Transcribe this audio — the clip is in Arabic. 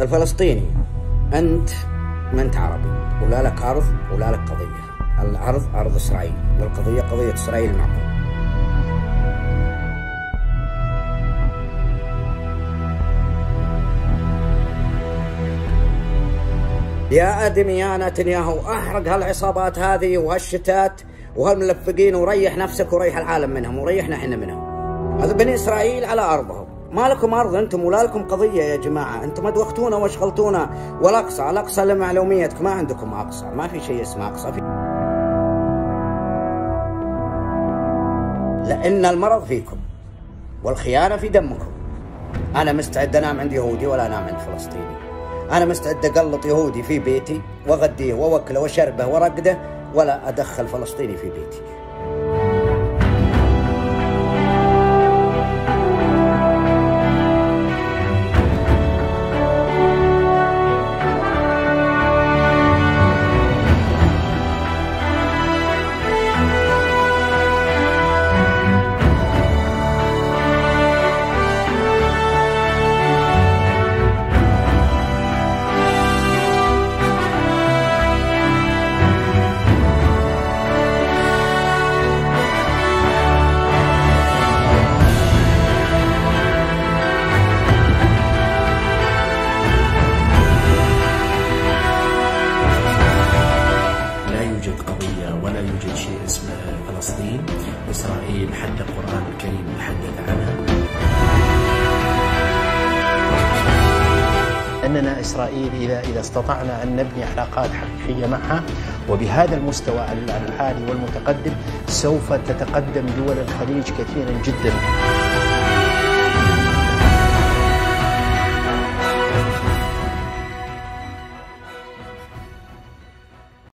الفلسطيني. أنت ما أنت عربي ولا لك أرض ولا لك قضية. الأرض أرض إسرائيل والقضية قضية إسرائيل معكم يا أدمي يا نتنياهو أحرق هالعصابات هذه وهالشتات وهالملفقين وريح نفسك وريح العالم منهم وريحنا إحنا منهم. هذا بني إسرائيل على ارضهم ما لكم أرض أنتم ولا لكم قضية يا جماعة. أنتم أدوختونا وأشغلتونا. والاقصى الاقصى لمعلوميتك ما عندكم أقصى. ما في شيء اسمه أقصى. في لأن المرض فيكم والخيانة في دمكم. أنا مستعد أنام عند يهودي ولا أنام عند فلسطيني. أنا مستعد أقلط يهودي في بيتي وأغديه وأوكله وأشربه ورقده ولا أدخل فلسطيني في بيتي. قضية ولا يوجد شيء اسمه فلسطين. إسرائيل حتى القرآن الكريم يتحدث عنها. أننا إسرائيل إذا إذا استطعنا أن نبني علاقات حقيقية معها وبهذا المستوى الحالي والمتقدم سوف تتقدم دول الخليج كثيرا جدا.